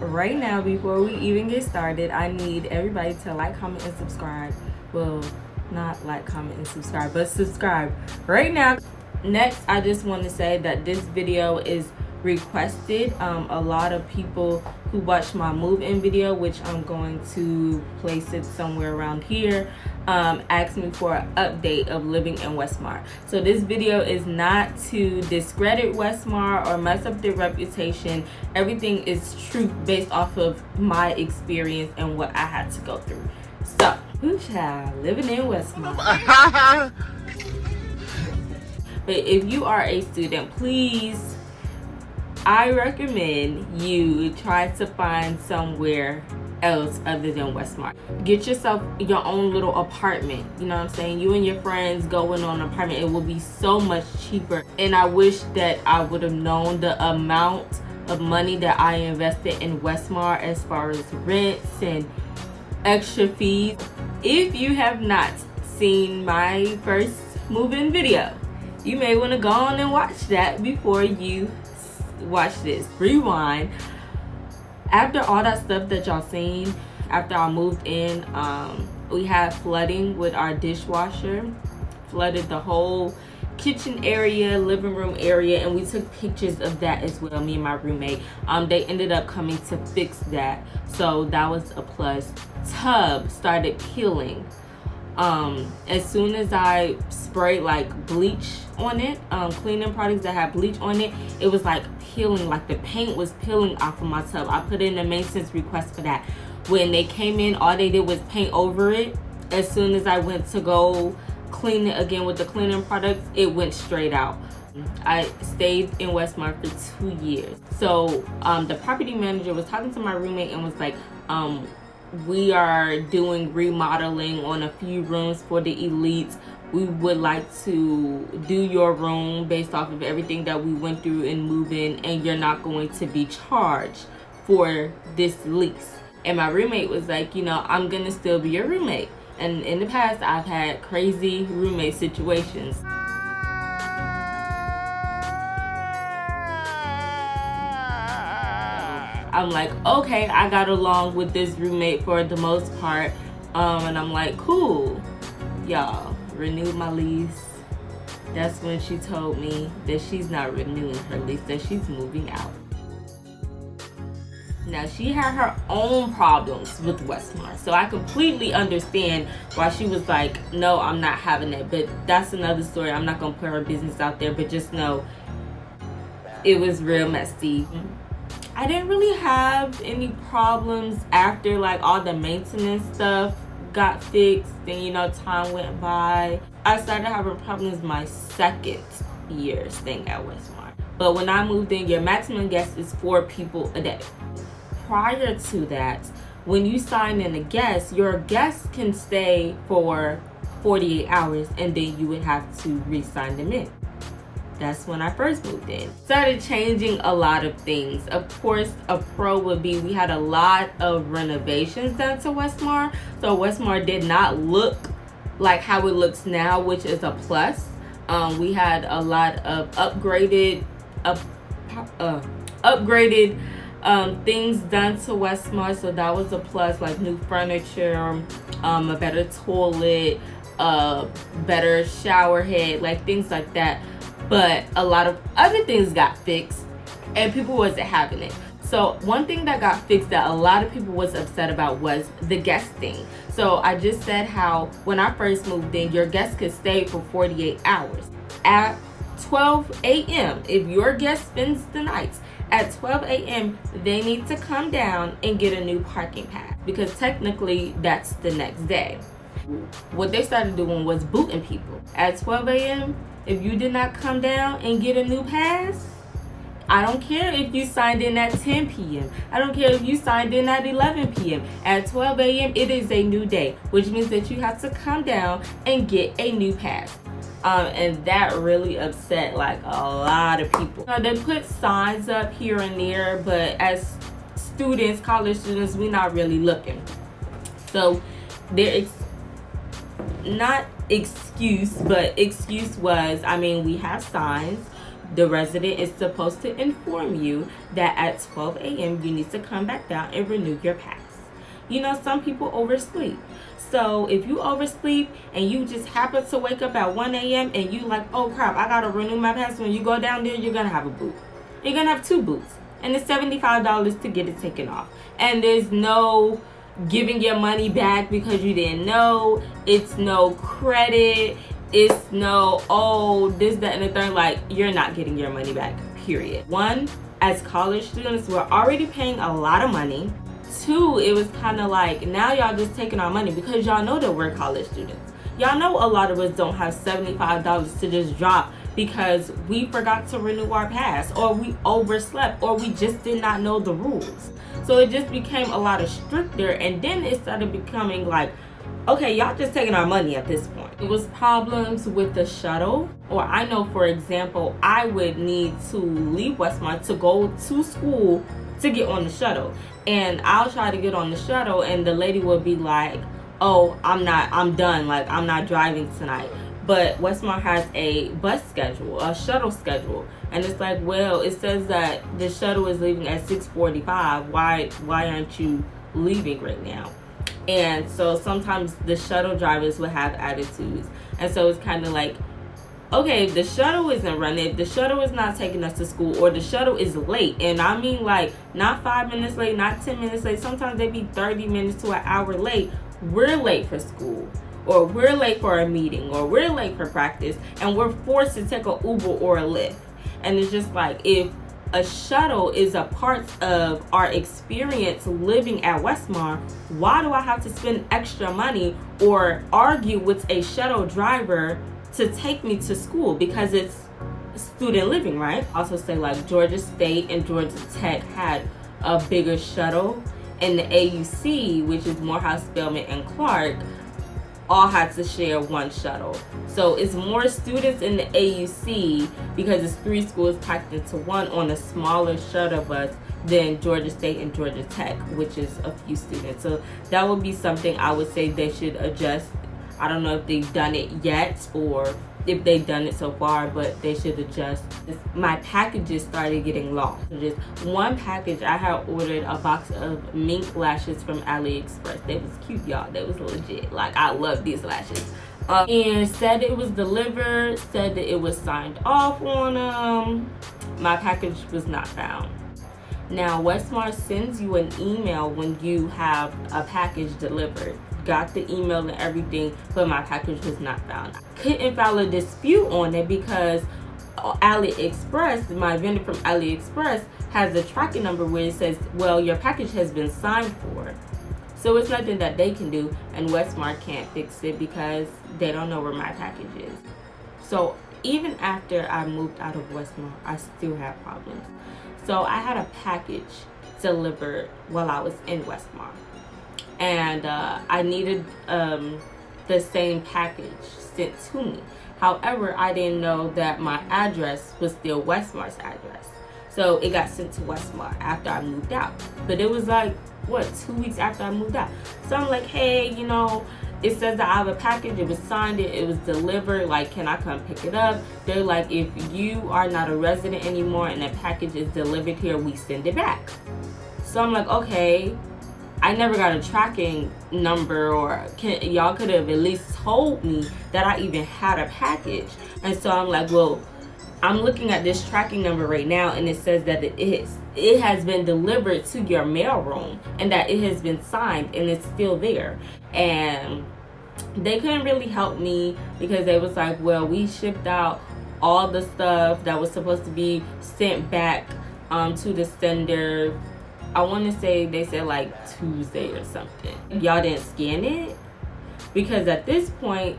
right now, before we even get started, I need everybody to like, comment, and subscribe. Well, not like, comment, and subscribe, but subscribe right now. Next, I just want to say that this video is requested um, a lot of people who watched my move-in video which i'm going to place it somewhere around here um, asked me for an update of living in westmar. So this video is not to discredit westmar or mess up their reputation. Everything is truth based off of my experience and what i had to go through. So who child living in westmar? But if you are a student please I recommend you try to find somewhere else other than Westmar. Get yourself your own little apartment. You know what I'm saying? You and your friends going on an apartment. It will be so much cheaper. And I wish that I would have known the amount of money that I invested in Westmar as far as rents and extra fees. If you have not seen my first move-in video, you may want to go on and watch that before you watch this. Rewind. After all that stuff that y'all seen after i moved in um we had flooding with our dishwasher flooded the whole kitchen area living room area and we took pictures of that as well me and my roommate. Um they ended up coming to fix that. So that was a plus. Tub started peeling um as soon as i sprayed like bleach on it um cleaning products that had bleach on it it was like peeling like the paint was peeling off of my tub. I put in a maintenance request for that. When they came in all they did was paint over it. As soon as i went to go clean it again with the cleaning products it went straight out. I stayed in Westmar for two years. So um, the property manager was talking to my roommate and was like, um, we are doing remodeling on a few rooms for the elites. We would like to do your room based off of everything that we went through in moving and you're not going to be charged for this lease. And my roommate was like you know i'm gonna still be your roommate. And in the past i've had crazy roommate situations I'm like, okay, I got along with this roommate for the most part. Um, and I'm like, cool. Y'all, renewed my lease. That's when she told me that she's not renewing her lease, that she's moving out. Now, she had her own problems with Westmar. So I completely understand why she was like, no, I'm not having it. But that's another story. I'm not going to put her business out there. But just know it was real messy. I didn't really have any problems after like all the maintenance stuff got fixed and you know time went by. I started having problems my second year staying at Westmar. But when I moved in, your maximum guest is four people a day. Prior to that, when you sign in a guest, your guest can stay for 48 hours and then you would have to re-sign them in that's when I first moved in. Started changing a lot of things. Of course, a pro would be we had a lot of renovations done to Westmar. So Westmar did not look like how it looks now, which is a plus. Um, we had a lot of upgraded, up, uh, upgraded um, things done to Westmar. So that was a plus, like new furniture, um, a better toilet, a better shower head, like things like that but a lot of other things got fixed and people wasn't having it. So one thing that got fixed that a lot of people was upset about was the guest thing. so i just said how when i first moved in your guest could stay for 48 hours. At 12 a.m if your guest spends the night at 12 a.m they need to come down and get a new parking pass because technically that's the next day. What they started doing was booting people. At 12 a.m if you did not come down and get a new pass, I don't care if you signed in at 10 p.m. I don't care if you signed in at 11 p.m. At 12 a.m., it is a new day, which means that you have to come down and get a new pass. Um, and that really upset like a lot of people. Now, they put signs up here and there, but as students, college students, we're not really looking. So they're not excuse, but excuse was, I mean, we have signs. the resident is supposed to inform you that at 12 a.m. you need to come back down and renew your pass. You know, some people oversleep. So if you oversleep and you just happen to wake up at 1 a.m. and you like, oh crap, I gotta renew my pass. When you go down there, you're gonna have a boot. You're gonna have two boots. And it's $75 to get it taken off. And there's no giving your money back because you didn't know. It's no credit. It's no, oh, this, that, and the third. Like, you're not getting your money back, period. One, as college students, we're already paying a lot of money two, it was kind of like now y'all just taking our money because y'all know that we're college students. Y'all know a lot of us don't have $75 to just drop because we forgot to renew our pass or we overslept or we just did not know the rules. So it just became a lot of stricter and then it started becoming like, okay, y'all just taking our money at this point. It was problems with the shuttle or I know for example, I would need to leave Westmar to go to school to get on the shuttle. And I'll try to get on the shuttle and the lady will be like, oh, I'm not, I'm done. Like, I'm not driving tonight. But Westmar has a bus schedule, a shuttle schedule. And it's like, well, it says that the shuttle is leaving at 645. Why, why aren't you leaving right now? And so sometimes the shuttle drivers will have attitudes. And so it's kind of like, okay, the shuttle isn't running, the shuttle is not taking us to school, or the shuttle is late, and I mean like not five minutes late, not 10 minutes late, sometimes they'd be 30 minutes to an hour late, we're late for school. Or we're late for a meeting, or we're late for practice, and we're forced to take a Uber or a Lyft. And it's just like if a shuttle is a part of our experience living at Westmar, why do I have to spend extra money or argue with a shuttle driver to take me to school because it's student living, right? Also say like Georgia State and Georgia Tech had a bigger shuttle and the AUC, which is Morehouse, Spelman, and Clark, all had to share one shuttle. So it's more students in the AUC because it's three schools packed into one on a smaller shuttle bus than Georgia State and Georgia Tech, which is a few students. So that would be something I would say they should adjust I don't know if they've done it yet or if they've done it so far, but they should adjust. My packages started getting lost. Just one package, I had ordered a box of mink lashes from AliExpress. They was cute, y'all. They was legit. Like, I love these lashes. Um, and said it was delivered, said that it was signed off on them. My package was not found. Now, Westmar sends you an email when you have a package delivered got the email and everything, but my package was not found. I Couldn't file a dispute on it because AliExpress, my vendor from AliExpress, has a tracking number where it says, well, your package has been signed for. So it's nothing that they can do, and Westmar can't fix it because they don't know where my package is. So even after I moved out of Westmar, I still have problems. So I had a package delivered while I was in Westmar and uh, I needed um, the same package sent to me. However, I didn't know that my address was still Westmar's address. So it got sent to Westmar after I moved out. But it was like, what, two weeks after I moved out. So I'm like, hey, you know, it says that I have a package. It was signed. It, it was delivered. Like, can I come pick it up? They're like, if you are not a resident anymore and the package is delivered here, we send it back. So I'm like, okay, I never got a tracking number or y'all could have at least told me that I even had a package. And so I'm like, well, I'm looking at this tracking number right now and it says that it is it has been delivered to your mailroom and that it has been signed and it's still there. And they couldn't really help me because they was like, well, we shipped out all the stuff that was supposed to be sent back um, to the sender I want to say they said like Tuesday or something. Mm-hmm. Y'all didn't scan it? Because at this point,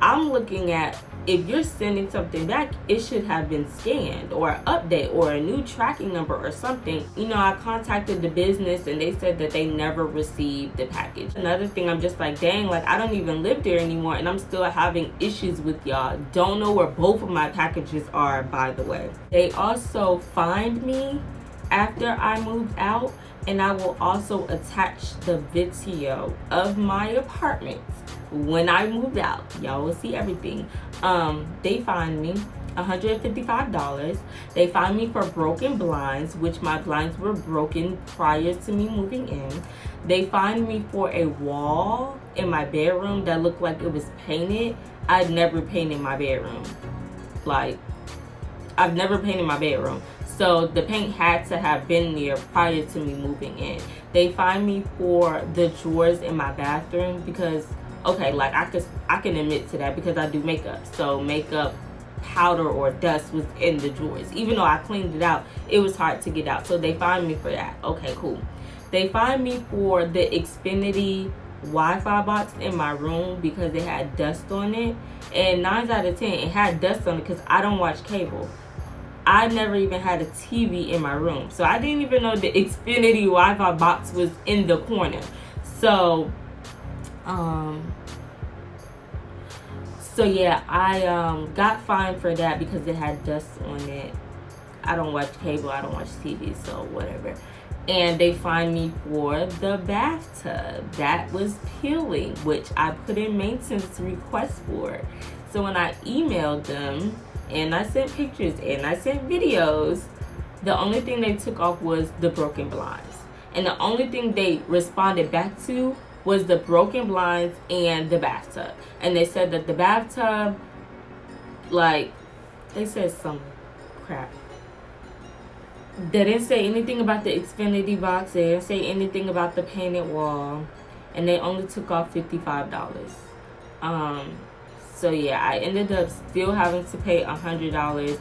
I'm looking at if you're sending something back, it should have been scanned or an update or a new tracking number or something. You know, I contacted the business and they said that they never received the package. Another thing, I'm just like, dang, like I don't even live there anymore and I'm still having issues with y'all. Don't know where both of my packages are, by the way. They also find me after I moved out and I will also attach the video of my apartment when I moved out. Y'all will see everything. Um, they find me $155. They fined me for broken blinds, which my blinds were broken prior to me moving in. They fined me for a wall in my bedroom that looked like it was painted. I'd never painted my bedroom. Like, I've never painted my bedroom. So the paint had to have been there prior to me moving in. They fined me for the drawers in my bathroom because okay, like I could I can admit to that because I do makeup. So makeup powder or dust was in the drawers. Even though I cleaned it out, it was hard to get out. So they fined me for that. Okay, cool. They fined me for the Xfinity Wi-Fi box in my room because it had dust on it. And 9 out of 10, it had dust on it because I don't watch cable. I never even had a TV in my room. So I didn't even know the Xfinity Wi-Fi box was in the corner. So, um, so yeah, I um, got fined for that because it had dust on it. I don't watch cable, I don't watch TV, so whatever. And they fined me for the bathtub that was peeling, which I put in maintenance request for. So when I emailed them and I sent pictures and I sent videos, the only thing they took off was the broken blinds. And the only thing they responded back to was the broken blinds and the bathtub. And they said that the bathtub, like, they said some crap. They didn't say anything about the Xfinity box. They didn't say anything about the painted wall. And they only took off $55. Um, so yeah, I ended up still having to pay $100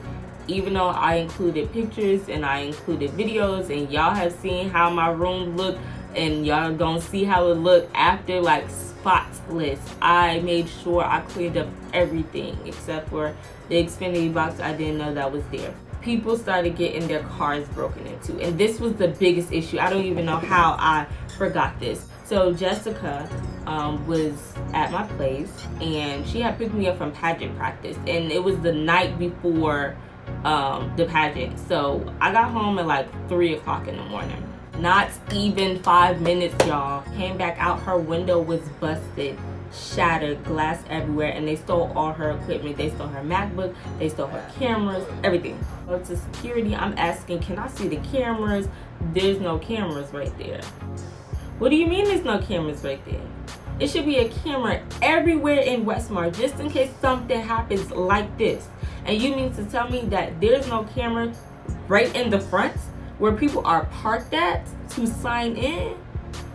even though I included pictures and I included videos and y'all have seen how my room looked and y'all gonna see how it looked after like spotless. I made sure i cleaned up everything except for the xfinity box. I didn't know that was there. People started getting their cars broken into and this was the biggest issue. I don't even know how i forgot this. So jessica um, was at my place and she had picked me up from pageant practice and it was the night before um, the pageant so i got home at like three o'clock in the morning not even five minutes, y'all. Came back out, her window was busted, shattered, glass everywhere, and they stole all her equipment. They stole her MacBook, they stole her cameras, everything. so to security, I'm asking, can I see the cameras? There's no cameras right there. What do you mean there's no cameras right there? It should be a camera everywhere in Westmar just in case something happens like this. And you mean to tell me that there's no camera right in the front? where people are parked at to sign in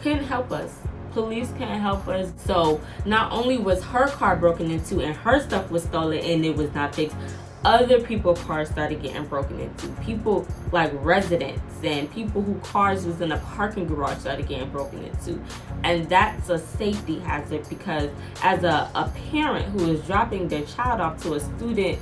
couldn't help us police can't help us so not only was her car broken into and her stuff was stolen and it was not fixed other people cars started getting broken into people like residents and people who cars was in a parking garage started getting broken into and that's a safety hazard because as a, a parent who is dropping their child off to a student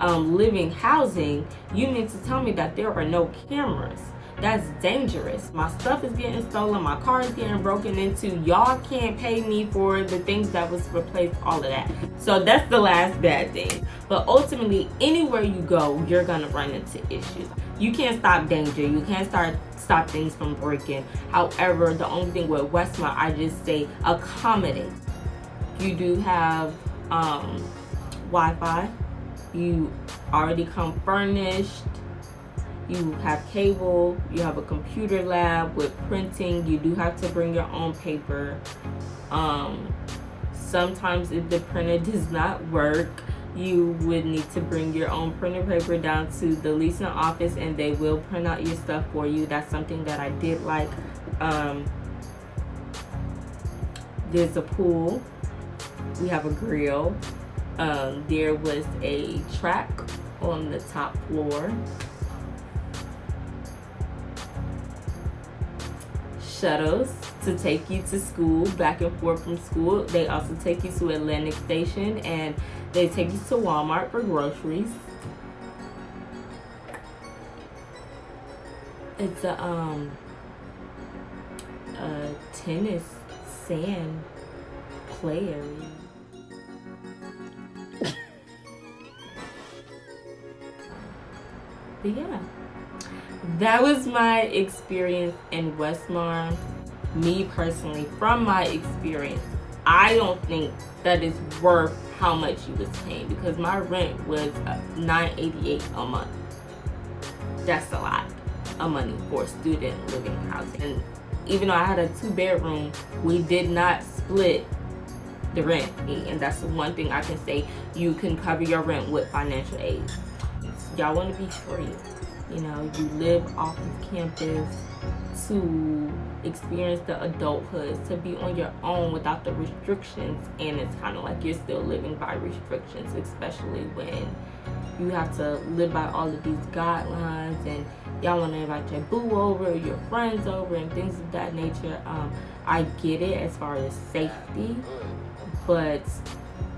um, living housing, you need to tell me that there are no cameras. That's dangerous. My stuff is getting stolen. My car is getting broken into. Y'all can't pay me for the things that was replaced, all of that. So that's the last bad thing. But ultimately, anywhere you go, you're gonna run into issues. You can't stop danger. You can't start stop things from breaking. However, the only thing with Westmar, I just say accommodate. You do have um, Wi-Fi you already come furnished you have cable you have a computer lab with printing you do have to bring your own paper. Um, sometimes if the printer does not work you would need to bring your own printer paper down to the leasing office and they will print out your stuff for you. That's something that i did like um, there's a pool. We have a grill. Um, there was a track on the top floor. Shuttles to take you to school, back and forth from school. They also take you to Atlantic Station and they take you to Walmart for groceries. It's a um a tennis sand play area. but yeah that was my experience in westmar me personally from my experience I don't think that is worth how much you was paying because my rent was uh, 988 a month. That's a lot of money for student living housing. And even though I had a two bedroom, we did not split the rent. And that's the one thing I can say you can cover your rent with financial aid. Y'all want to be free. You know, you live off of campus to experience the adulthood, to be on your own without the restrictions. And it's kind of like you're still living by restrictions, especially when you have to live by all of these guidelines and y'all want to invite your boo over, your friends over, and things of that nature. Um, I get it as far as safety, but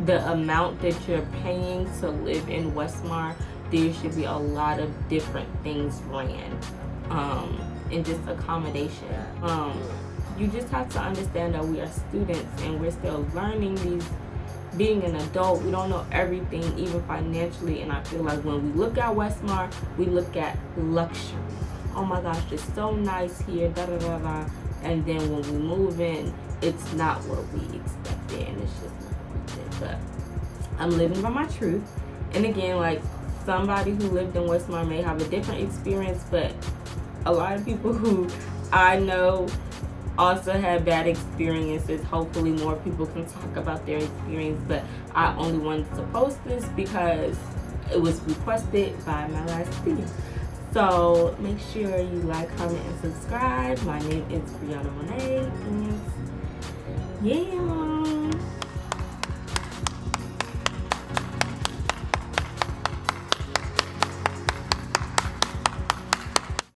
the amount that you're paying to live in Westmar, there should be a lot of different things ran. Um, and just accommodation. Um, you just have to understand that we are students and we're still learning these being an adult we don't know everything even financially and i feel like when we look at westmar we look at luxury oh my gosh it's so nice here da da da da and then when we move in it's not what we expected and it's just not it but i'm living by my truth and again like somebody who lived in westmar may have a different experience but a lot of people who I know also had bad experiences. Hopefully more people can talk about their experience, but I only wanted to post this because it was requested by my last video. So make sure you like, comment, and subscribe. My name is Bryanna Monee, and yeah.